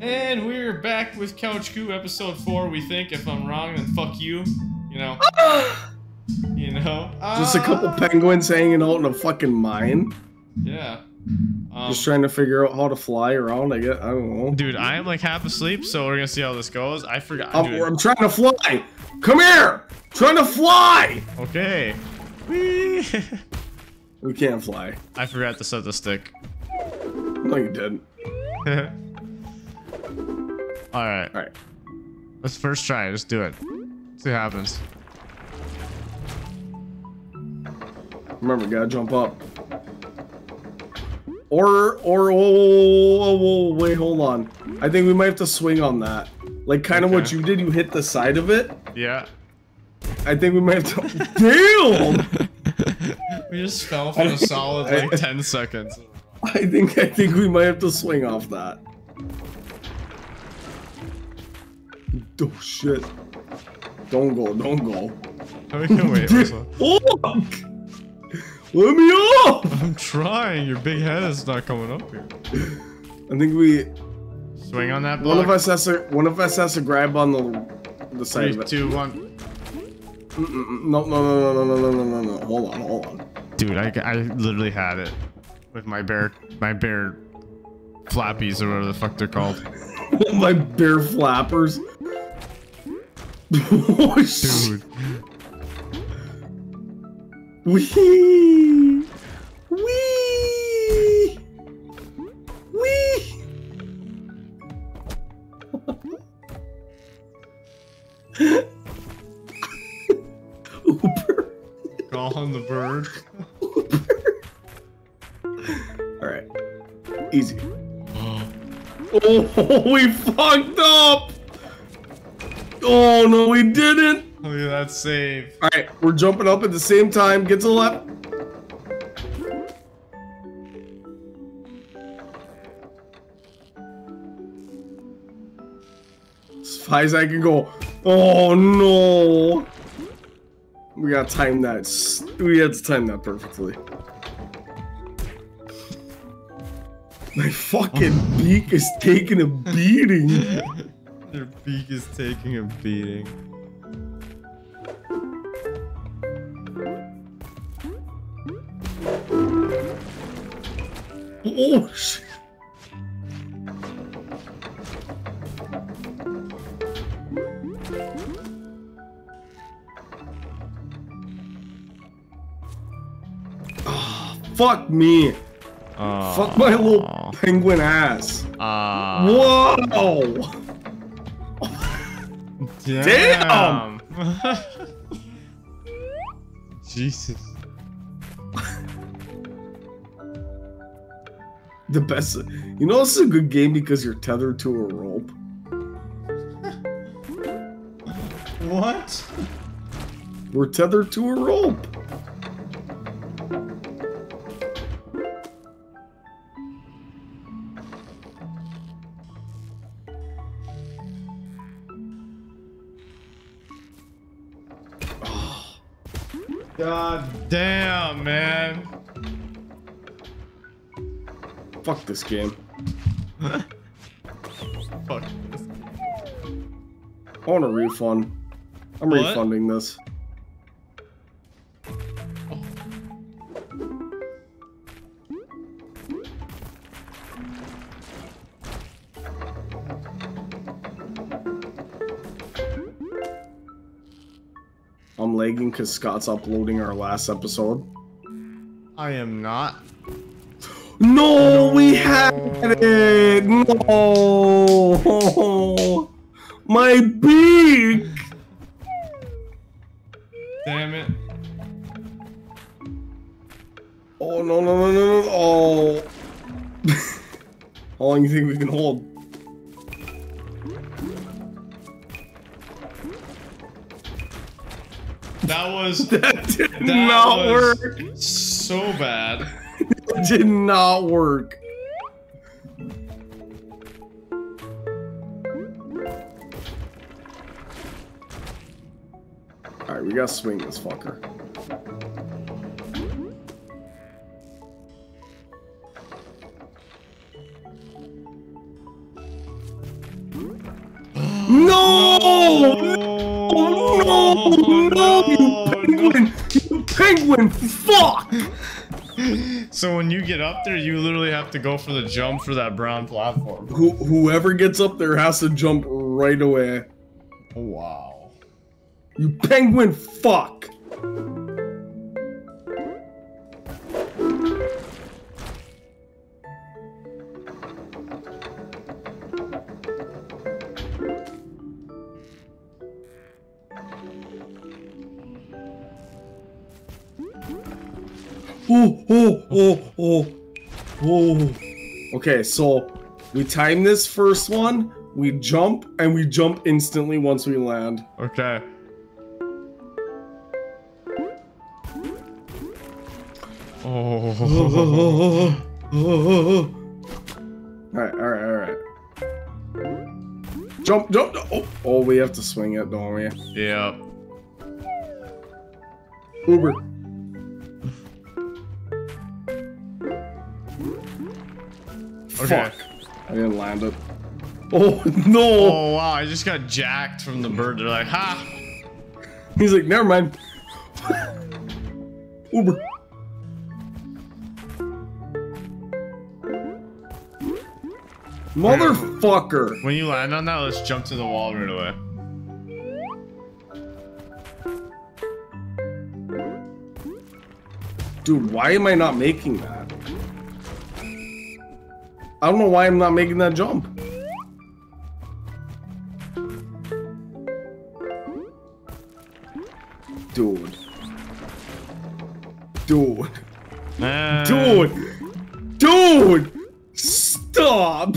And we're back with Couch Co-op, episode four. We think if I'm wrong, then fuck you. You know. you know. Just a couple Ah. penguins hanging out in a fucking mine. Yeah. Um, Just trying to figure out how to fly around. I guess I don't know. dude, I am like half asleep, so we're gonna see how this goes. I forgot. I'm. I'm trying to fly. Come here. trying to fly. Okay. Whee! We can't fly. I forgot to set the stick. No, you didn't. All right. All right. Let's first try. Just do it. See what happens. Remember, gotta jump up. Or, or, whoa, whoa, whoa, whoa, wait, hold on. I think we might have to swing on that. Like, kind of what you did, you hit the side of it. Yeah. I think we might have to. Damn! We just fell for a solid like 10 seconds. I think, I think we might have to swing off that. Oh, shit. Don't go, don't go. Okay, wait. wait, Look! Let me off! I'm trying. Your big head is not coming up here. I think we. Swing on that One of us has to. One of us has to grab on the the side Three, of it. two, one. Mm-mm, No, no, no, no, no, no, no, no, no. Hold on, hold on. Dude, I, I literally had it with my bear, my bear flappies or whatever the fuck they're called. My bear flappers. Dude. Wee! Wee! Wee! Uber. On the bird. All right. Easy. Oh, we fucked up. Oh no, we didn't. Oh, Look at that save. All right, we're jumping up at the same time. Get to the left. As high as I can go. Oh no. We gotta time that. We had to time that perfectly. My fucking beak is taking a beating. Their beak is taking a beating. Oh shit. Ah, fuck me. Oh. Fuck my little penguin ass. Uh, Whoa! Damn. Jesus. The best. You know, this is a good game because you're tethered to a rope. What? We're tethered to a rope. God damn, man. Fuck this game. Fuck. I want a refund. I'm What? refunding this. Because Scott's uploading our last episode. I am not. No, we had it! No! My beak! Damn it. Oh, no, no, no, no, no. Oh. How long do you think we can hold? That was That did that not was work. so bad. It did not work. Alright, we gotta swing this fucker. Oh, no, no, you penguin! You penguin! Fuck! So when you get up there, you literally have to go for the jump for that brown platform. Who, whoever gets up there has to jump right away. Wow. You penguin fuck! Oh, oh, oh, oh, oh. Okay, so we time this first one, we jump, and we jump instantly once we land. Okay. Oh. alright, alright, alright. Jump, jump! Oh, oh, we have to swing it, don't we? yeah. Uber. Okay. Fuck. I didn't land it. Oh, no! Oh wow, I just got jacked from the bird. They're like, ha! He's like, never mind. Uber. Motherfucker! When you land on that, let's jump to the wall right away. Dude, why am I not making that? I don't know why I'm not making that jump. Dude. Dude. Uh, Dude. Dude. Stop.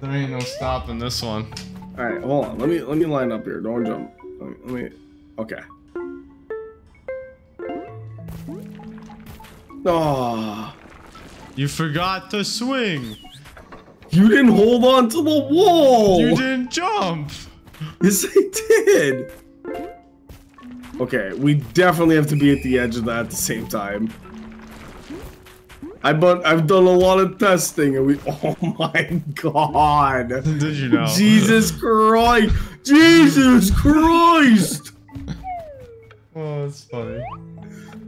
There ain't no stopping this one. All right, hold on. Let me let me line up here. Don't jump. Let me. Let me okay. Oh, You forgot to swing. you didn't hold on to the wall. You didn't jump. Yes, I did. Okay, we definitely have to be at the edge of that at the same time. I but I've done a lot of testing and we. Oh my god! Did you know? Jesus Christ! Jesus Christ! Oh, that's funny.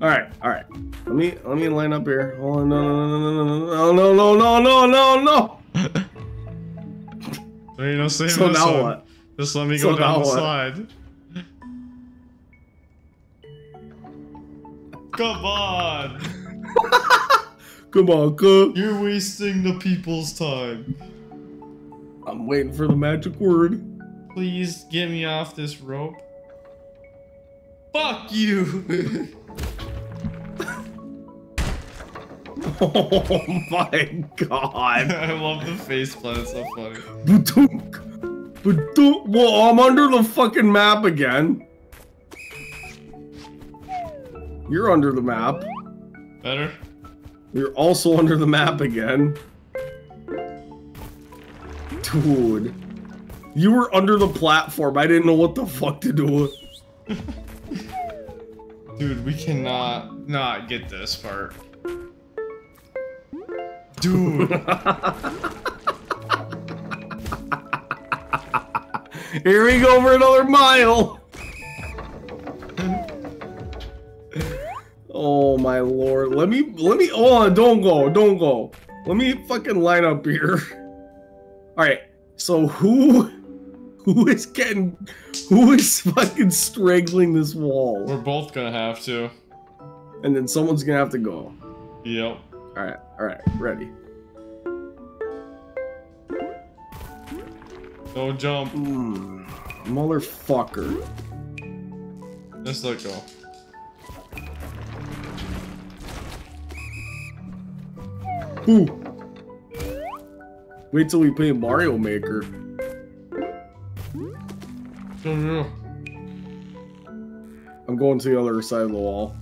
All right, all right. Let me let me line up here. Oh no no no no no no no no no no no! There ain't no saving So this now one. what? Just let me So go down the slide. Come on! Come on, go. You're wasting the people's time. I'm waiting for the magic word. Please get me off this rope. Fuck you! Oh my god! I love the face plant, it's so funny. Badunk. Badunk. Well, I'm under the fucking map again. You're under the map. Better? You're also under the map again. Dude. You were under the platform. I didn't know what the fuck to do. Dude, we cannot not get this part. Dude! Here we go for another mile. Oh my lord. Let me let me oh don't go, don't go. Let me fucking line up here. Alright, so who who is getting who is fucking strangling this wall? We're both gonna have to. And then someone's gonna have to go. Yep. Alright, alright, ready. Don't jump. Hmm. Motherfucker. Just let go. Ooh. Wait till we play Mario Maker. I'm going to the other side of the wall.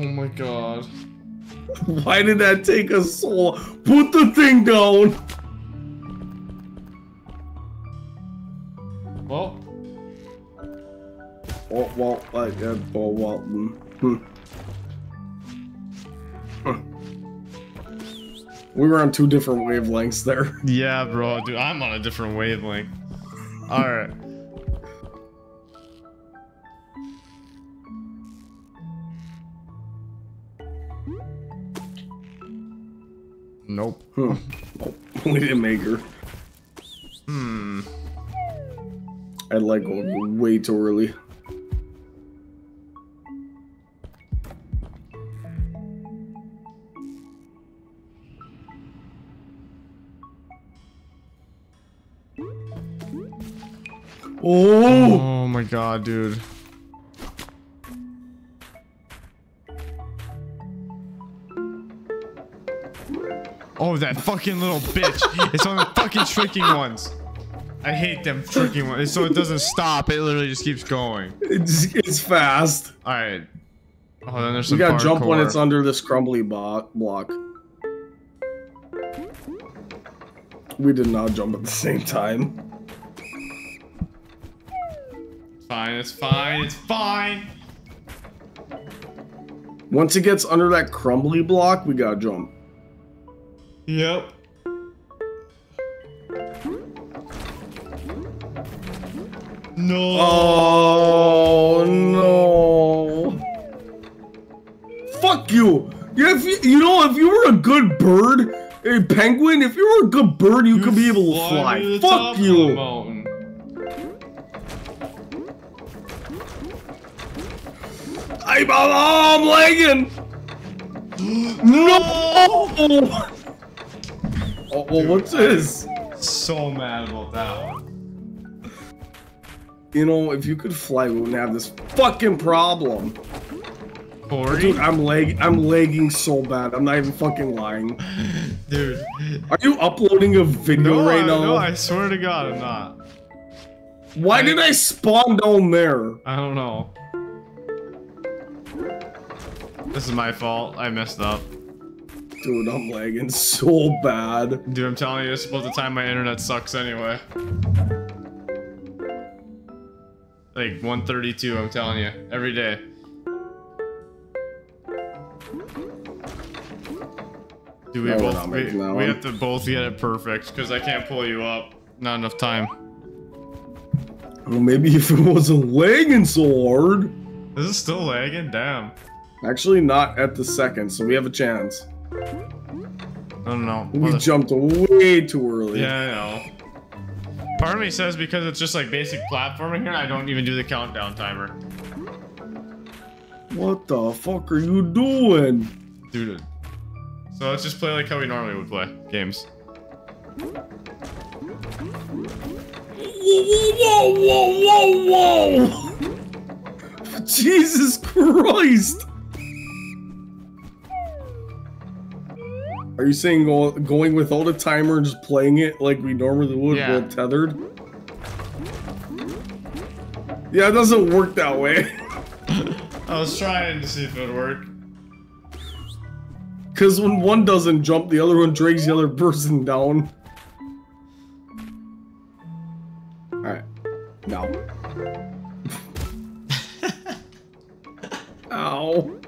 Oh my god. Why did that take us so long? Put the thing down! Well, Oh, well, I, uh, well, well, mm, hmm. We were on two different wavelengths there. Yeah, bro, dude, I'm on a different wavelength. All Nope. Huh. Oh, we didn't make her. Hmm. I like going way too early. Oh! Oh my god, dude. Oh, that fucking little bitch. it's on the fucking tricking ones. I hate them tricking ones. So it doesn't stop. It literally just keeps going. It's, it's fast. Alright. Oh, then there's You gotta jump when it's under this crumbly block. We did not jump at the same time. Fine, it's fine, it's fine. Once it gets under that crumbly block, we gotta jump. Yep. No. Oh no! Fuck you! If you, you know, if you were a good bird, a penguin, if you were a good bird, you, could be able to fly. to Fuck you! I'm, I'm lagging! no! Oh, well, what's this? So mad about that one. You know, if you could fly, we wouldn't have this fucking problem. Corey? Dude, I'm lag I'm lagging so bad. I'm not even fucking lying. Dude. Are you uploading a video No, right I, now? no, I swear to God, I'm not. Why did I spawn down there? I don't know. This is my fault. I messed up. Dude, I'm lagging so bad. Dude, I'm telling you, it's about the time my internet sucks anyway. Like 132, I'm telling you, every day. Do we No, both? We, we have to both get it perfect because I can't pull you up. Not enough time. Well, maybe if it wasn't lagging so hard. Is still lagging? Damn. Actually, not at the second, so we have a chance. I don't know. We jumped way too early. Yeah, I know. Part of me says because it's just like basic platforming here, I don't even do the countdown timer. What the fuck are you doing? Dude. So let's just play like how we normally would play games. Whoa, whoa, whoa, whoa, whoa! Jesus Christ! Are you saying go, going without a timer and just playing it like we normally would Yeah. while tethered? Yeah, it doesn't work that way. I was trying to see if it would work. Because when one doesn't jump, the other one drags the other person down. Alright. No. Ow.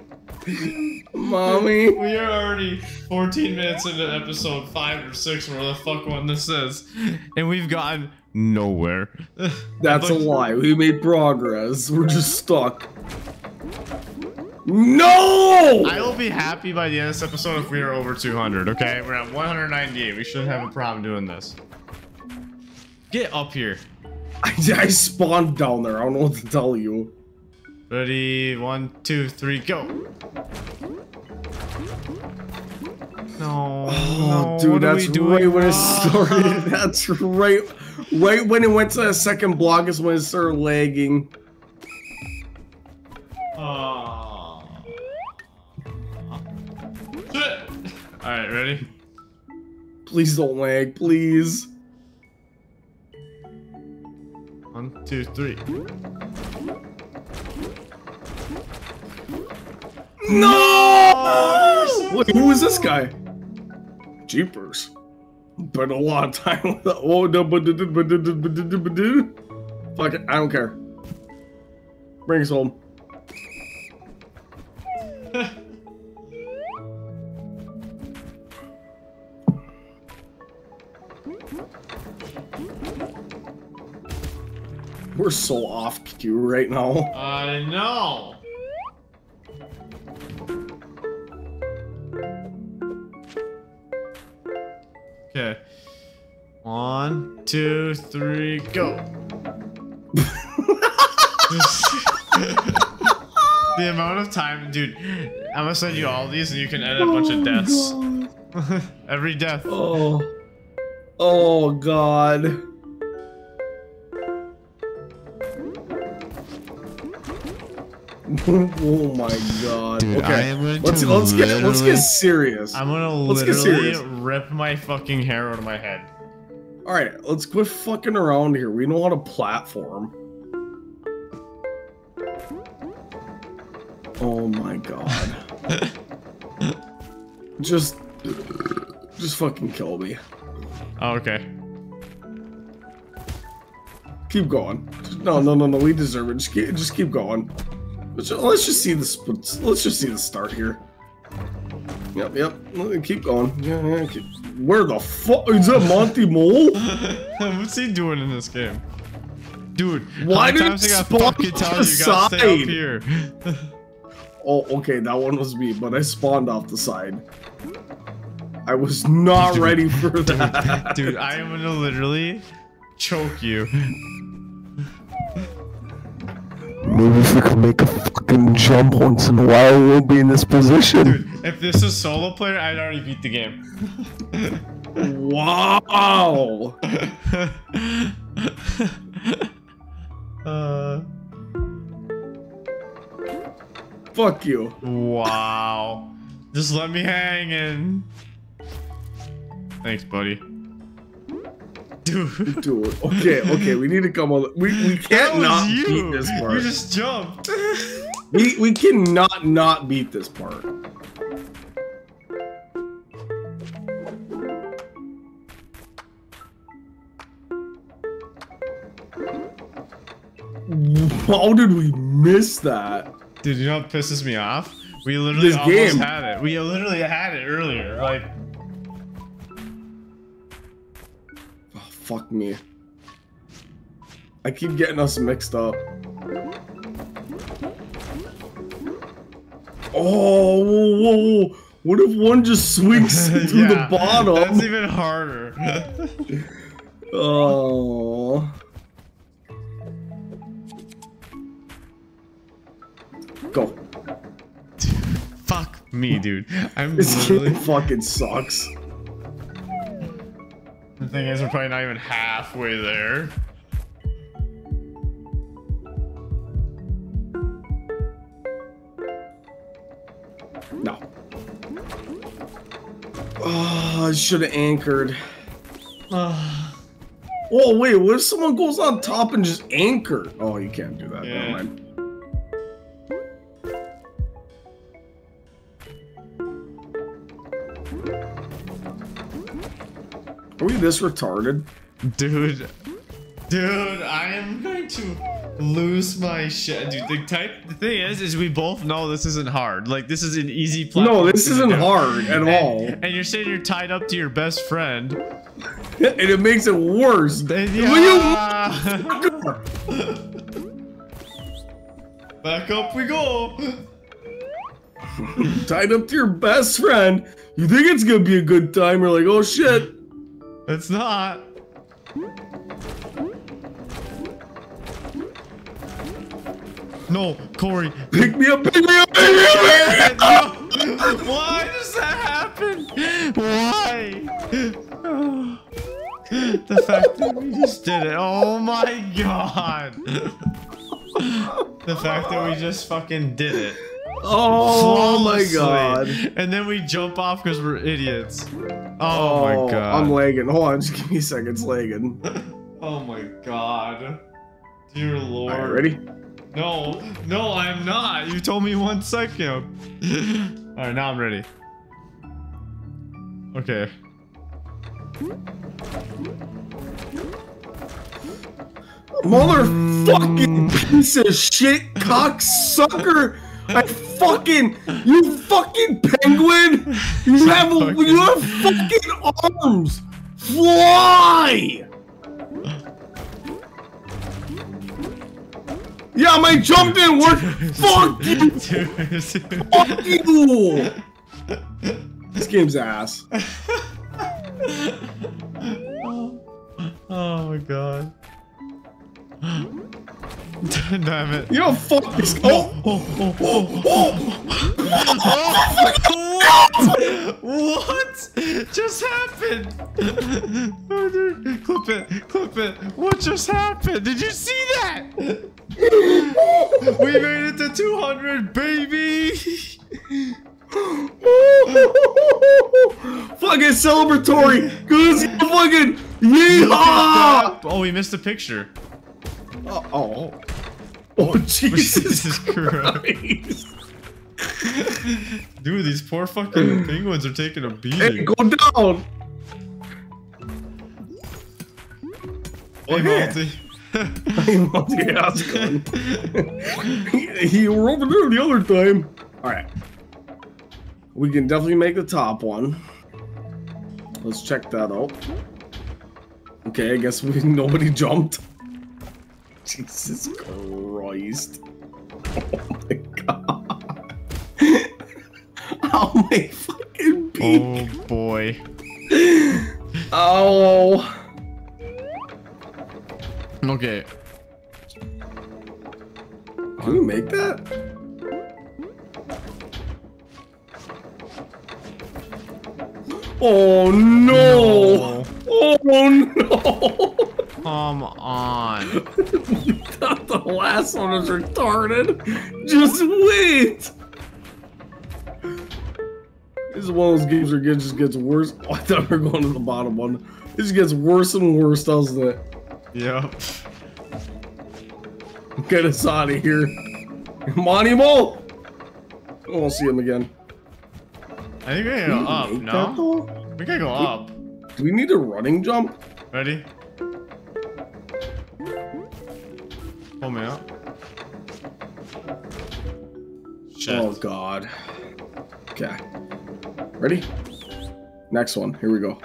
Mommy. We are already 14 minutes into episode 5 or 6, where the fuck one this is. And we've gotten nowhere. That's a lie. We made progress. We're just stuck. No! I will be happy by the end of this episode if we are over 200, okay? We're at 198. We shouldn't have a problem doing this. Get up here. I, I spawned down there. I don't know what to tell you. Ready? One, two, three, go. No. Oh, no, dude, that's right when it started. That's right. Right when it went to the second block is when it started lagging. Aw. All right, ready? Please don't lag, please. One, two, three. No! no! Wait, who is this guy? Jeepers. Been a lot of time with oh no Fuck it, I don't care. Bring us home. We're so off cue right now. I know. Okay. One, two, three, go. the amount of time, dude. I'm gonna send you all these, and you can edit a oh bunch of deaths. Every death. Oh. Oh god. oh my god. Dude, okay. I am going let's to let's get let's get serious. I'm gonna Let's literally rip my fucking hair out of my head. All right, let's quit fucking around here. We don't know how to platform. Oh my god. just just fucking kill me. Oh, okay. Keep going. No, no, no, no. We deserve it. Just keep, just keep going. Let's just, let's just see this. Let's just see the start here. Yep, yep. Keep going. Yeah, yeah. Keep, where the fuck is that Monty Mole? What's he doing in this game? Dude, Why did times it I gotta spawn fucking off tell the you, you gotta stay side? up here? Oh, okay. That one was me, but I spawned off the side. I was not Dude, ready for that. Dude, I am gonna literally choke you. Maybe if we could make a fucking jump once in a while, we'll be in this position. Dude, if this is solo player, I'd already beat the game. wow. uh, Fuck you. wow. Just let me hang in. Thanks, buddy. Dude. Dude. Okay, okay. We need to come on. We we can't not you. beat this part. You just jumped. We we cannot not beat this part. How did we miss that? Dude, you know what pisses me off? We literally This almost game. had it. We literally had it earlier. Like, fuck me. I keep getting us mixed up. Oh, whoa, whoa, whoa. What if one just swings through the yeah, bottom? That's even harder. Oh. Go. Fuck me, dude. I'm This literally. game fucking sucks. The thing is, we're probably not even halfway there. No. Oh, I should have anchored. Oh, wait, what if someone goes on top and just anchor? Oh, you can't do that. Yeah. Never mind. Are we this retarded? Dude. Dude, I am going to lose my shit. Dude, the type the thing is, is we both know this isn't hard. Like this is an easy platform. No, this isn't do. hard at And- all. And you're saying you're tied up to your best friend. and it makes it worse. Will you- yeah. Back up we go. Tied up to your best friend. You think it's gonna be a good time? You're like, oh shit. It's not. No, Corey. Pick me up, pick me up, pick me up, pick me up. No. Why does that happen? Why? The fact that we just did it. Oh my god. The fact that we just fucking did it. Oh my god. And then we jump off because we're idiots. Oh, Oh, my oh, god. I'm lagging. Hold on, just give me a second. It's lagging. Oh my god. Dear lord. Alright, ready? No, no, I'm not. You told me one second. Alright, now I'm ready. Okay. Motherfucking piece of shit cocksucker! I fucking you fucking penguin! You have you have fucking arms! Fly! Yeah, my jump didn't work. Fuck you. Fuck you. This game's ass. Oh, oh my god. Damn it. You know, fuck this. Oh. Oh, oh, oh, oh, oh, what? What just happened? Oh, dude. Clip it, clip it. What just happened? Did you see that? We made it to 200, baby. fucking celebratory. Cause fucking yeehaw. Oh, we missed a picture. Oh, oh, oh, Jesus Jesus Christ. Dude, these poor fucking penguins are taking a beating. Hey, go down. Hey, yeah. Malty. yeah, that's good. you were over there the other time. All right. We can definitely make the top one. Let's check that out. Okay, I guess we nobody jumped. Jesus Christ. Oh my god. oh my fucking beak. Oh boy. Oh. Okay. Can we make that? Oh no! Oh no! Come on. Thought the last one was retarded. Just wait. This is one of those games where it just gets worse. Oh, I thought we were going to the bottom one. It just gets worse and worse, doesn't it? Yeah. Get us out of here. Monty Mole! I won't see him again. I think we gotta go up, Make that, no? We gotta go up. Do we need a running jump? Ready? Pull me out. Shit. Oh god. Okay. Ready? Next one. Here we go.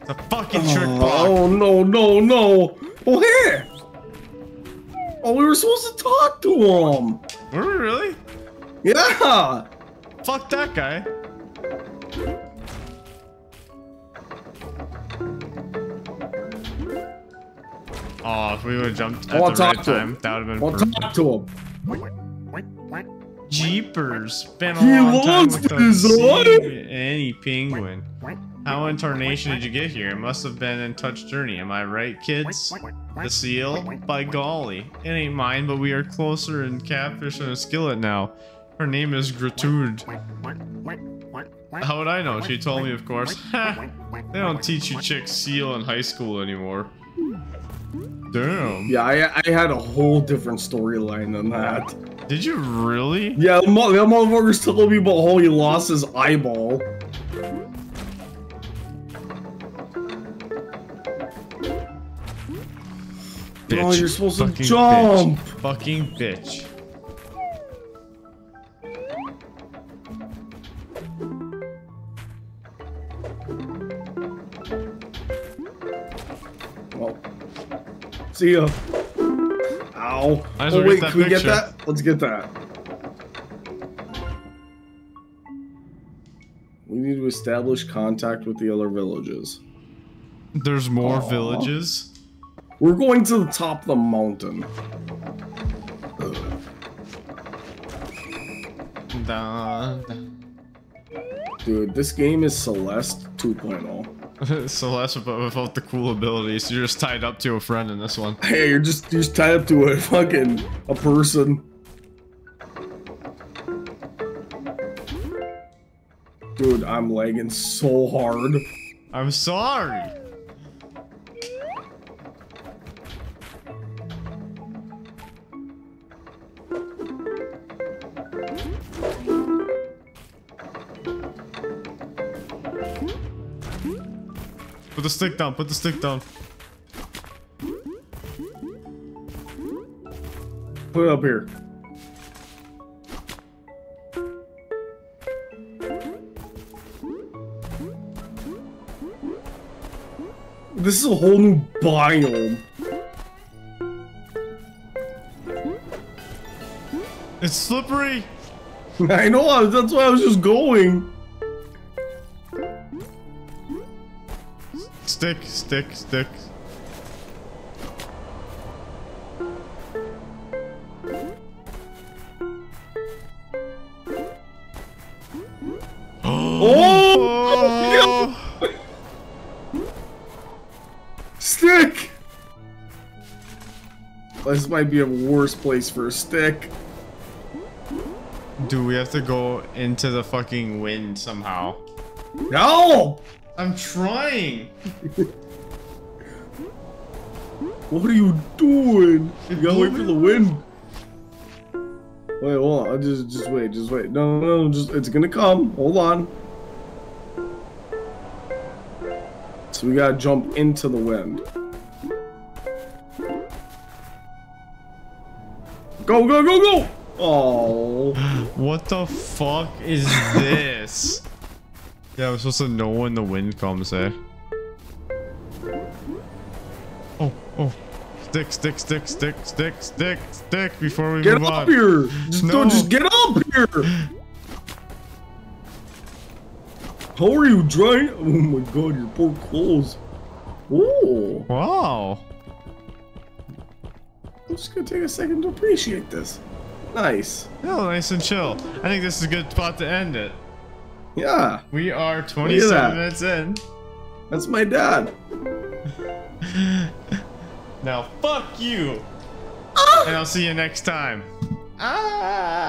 It's a fucking trick Oh, block. oh no, no, no. Oh here. Oh, we were supposed to talk to him. Were we really? Yeah. Fuck that guy. Oh, if we would have jumped at the right time, him. that would have been Well, perfect. talk to him. Jeepers. Been a He long time without seeing any penguin. How in tarnation did you get here? It must have been in Touch Journey, am I right, kids? The seal? By golly. It ain't mine, but we are closer in catfish and a skillet now. Her name is Gertrude. How would I know? She told me, of course. They don't teach you chicks seal in high school anymore. Damn. Yeah, I, I had a whole different storyline than that. Did you really? Yeah, that motherfucker's told me about how he lost his eyeball. Bitch. Oh, you're supposed to jump. Bitch. Fucking bitch. See ya. Ow. Oh wait, can we get that? Let's get that. We need to establish contact with the other villages. There's more Aw. villages. We're going to the top of the mountain. Dude, this game is Celeste oh. 2.0. Celeste but without the cool abilities. You're just tied up to a friend in this one. Hey, you're just you're just tied up to a fucking a person. Dude, I'm lagging so hard. I'm sorry. stick down. Put the stick down. Put it up here. This is a whole new biome. It's slippery. I know. That's why I was just going. Stick, stick, stick. Oh, oh! Stick! This might be a worse place for a stick. Do we have to go into the fucking wind somehow? No! I'm trying. What are you doing? You gotta wait for the wind. Wait, hold on. Just, just wait. Just wait. No, no, no. Just, it's gonna come. Hold on. So we gotta jump into the wind. Go, go, go, go! Oh. What the fuck is this? yeah, we're supposed to know when the wind comes, eh? Oh, oh. Stick, stick, stick, stick, stick, stick, stick before we Get move up here! Just No. don't just get up here! How are you drying? Oh my god, your poor clothes. Oh. Wow. I'm just gonna take a second to appreciate this. Nice. Yeah, nice and chill. I think this is a good spot to end it. Yeah, We are that. 27 minutes in. that's my dad. Now, fuck you. And I'll see you next time. Ah.